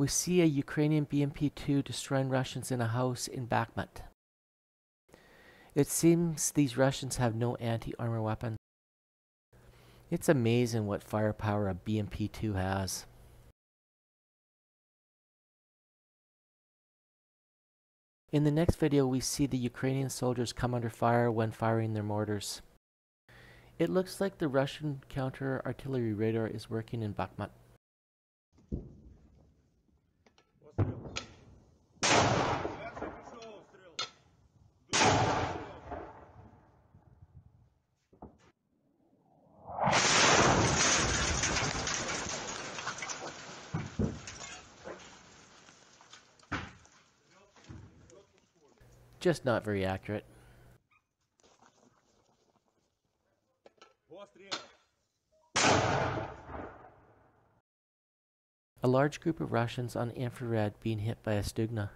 We see a Ukrainian BMP-2 destroying Russians in a house in Bakhmut. It seems these Russians have no anti-armor weapons. It's amazing what firepower a BMP-2 has. In the next video we see the Ukrainian soldiers come under fire when firing their mortars. It looks like the Russian counter-artillery radar is working in Bakhmut. Just not very accurate. A large group of Russians on infrared being hit by a Stugna.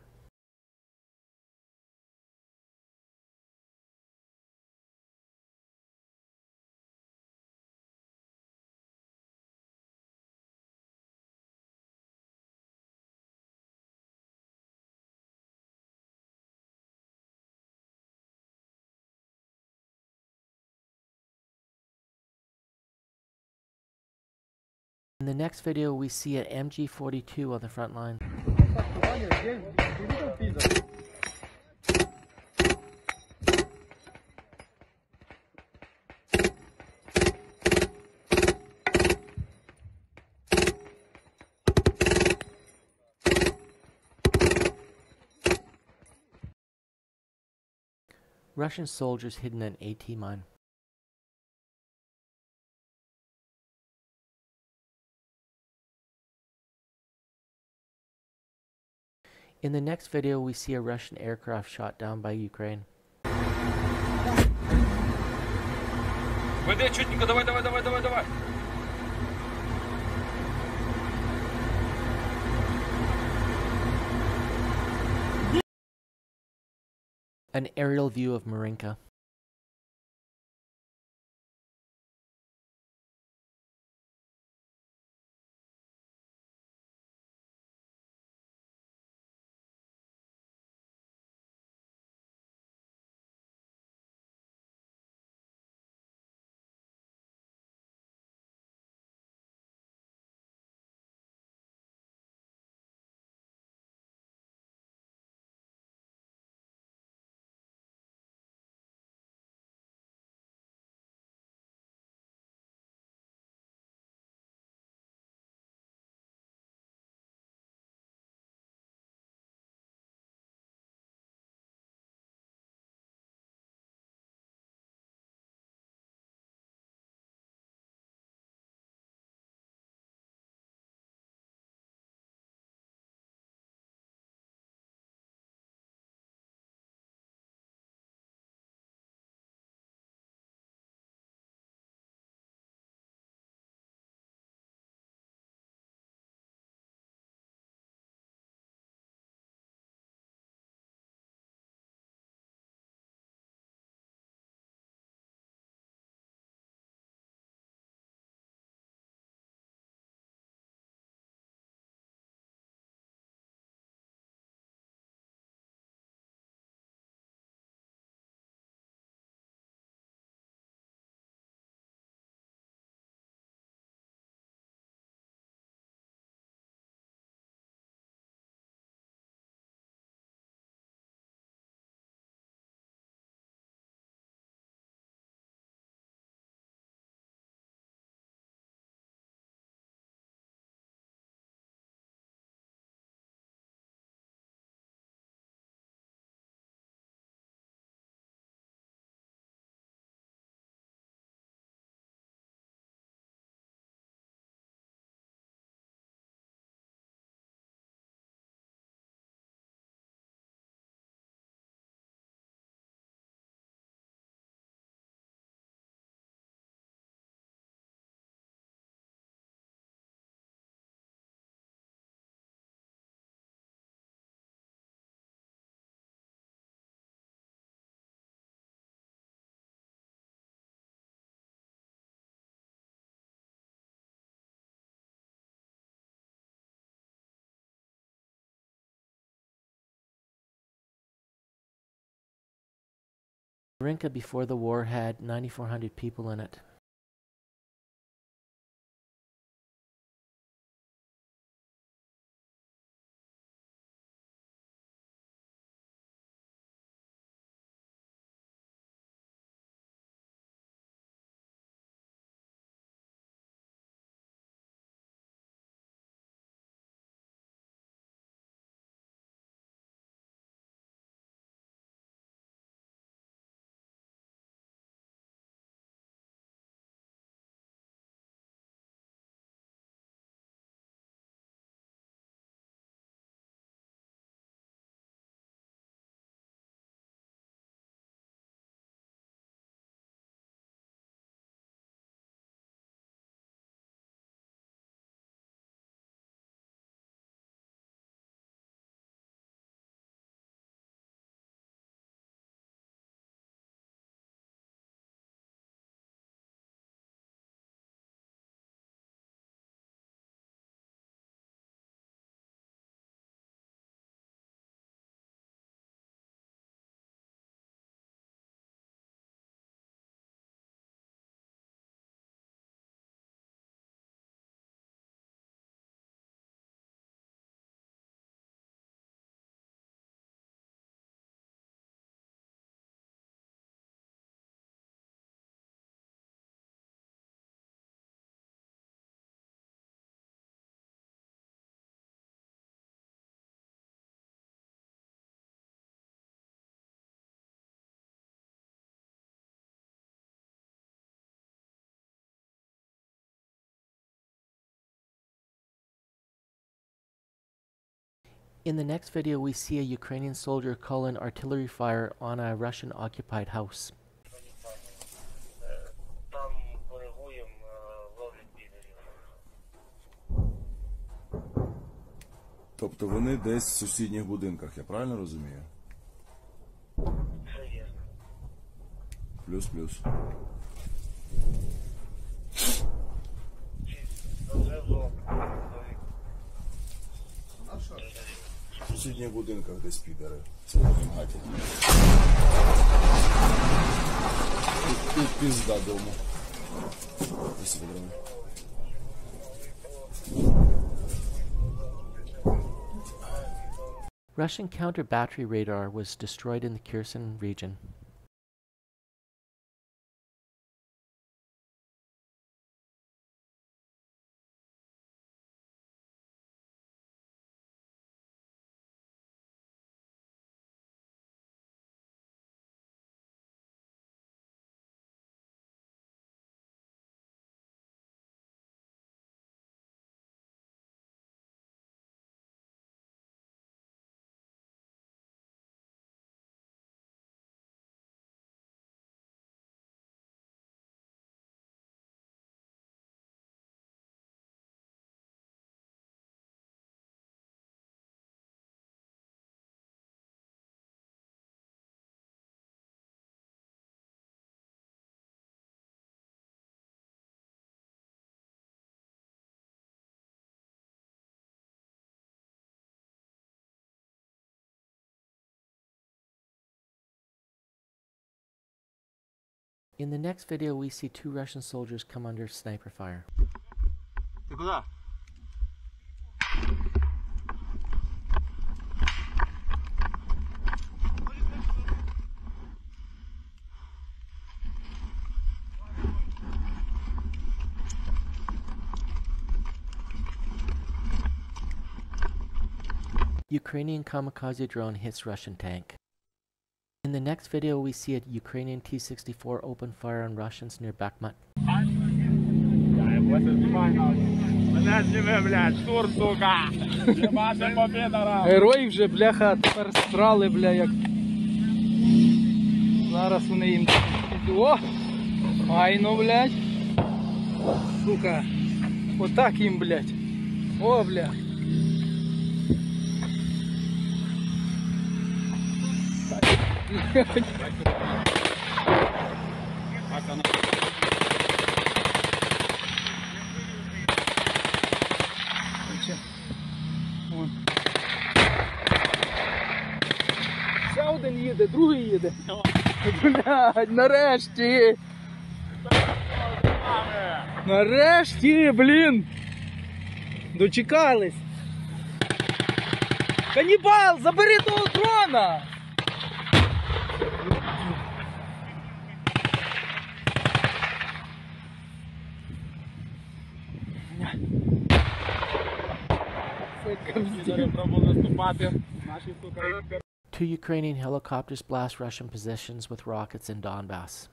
In the next video we see an MG42 on the front line. Russian soldiers hidden an AT mine. In the next video we see a Russian aircraft shot down by Ukraine. Веди чутненько, давай, давай, давай, давай, давай. An aerial view of Marinka. Rinka before the war had 9,400 people in it. In the next video, we see a Ukrainian soldier call in artillery fire on a Russian occupied house. Там коригуємо, е, ловлять підерів. Тобто вони десь в сусідніх будинках, я правильно розумію? Це вірно. Плюс-плюс. сусідніх будинках десь підери. Це в хаті. Тут, тут пізда дому. Спасибо, дорогой. Russian counter battery radar was destroyed in the Kherson region. In the next video, we see two Russian soldiers come under sniper fire. Ты куда? Ukrainian kamikaze drone hits Russian tank. In the next video, we see a Ukrainian T-64 open fire on Russians near Bakhmut. Мене зніми, блядь, штур, сука! Єбати по підарам! Герої вже, бляха, тепер страли, бля, як. Зараз вони їм. О! Файно, блядь. Сука. Отак їм, блядь. О, бля. Ще один їде, другий їде. Блядь, нарешті! Нарешті, блін! Дочекались! Канібал, забери того дрона! Two Ukrainian helicopters blast Russian positions with rockets in Donbass.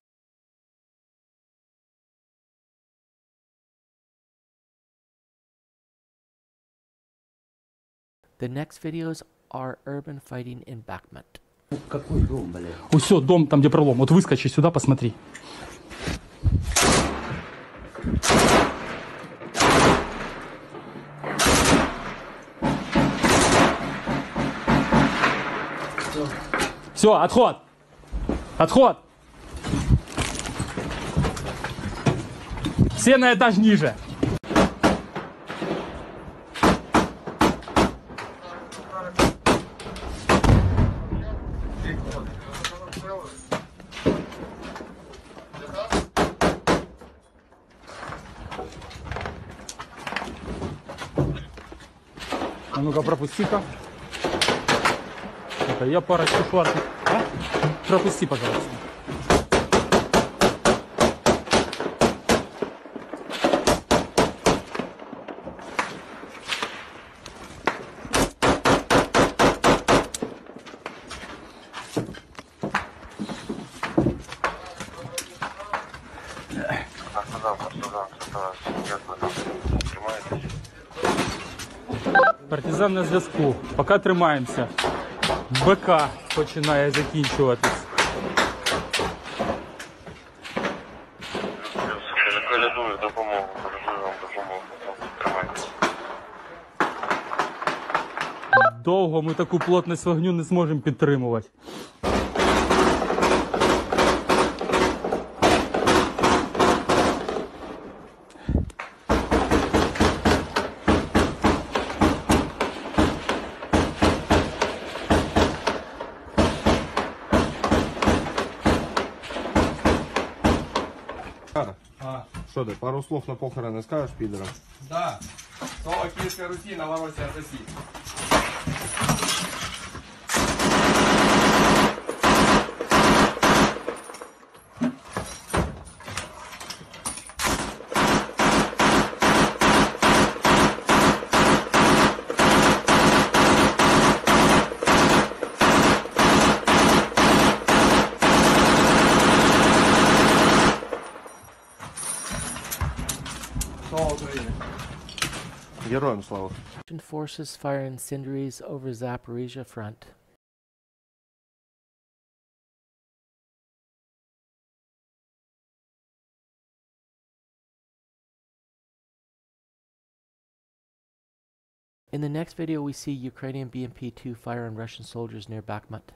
The next videos are urban fighting in Bakhmut. Все, дом там, где пролом. Вот выскочи сюда, посмотри. Все, отход. Отход. Все на этаж ниже. А ну-ка, пропусти-ка ребята, я парочку шварков... А? Пропусти, пожалуйста. Партизан на зв'язку. Пока тримаемся. БК починає закінчуватись. Колядую допомогу, колядую вам допомогу. Тримайтесь. Довго ми таку плотність вогню не зможемо підтримувати. Що ти, пару слов на похорони скажеш підерам? Да. Слово Київська Русі, Новоросія, Росії. Героям слава! Russian forces fire incendiaries over Zaporizhia front. In the next video, we see Ukrainian BMP 2 fire on Russian soldiers near Bakhmut.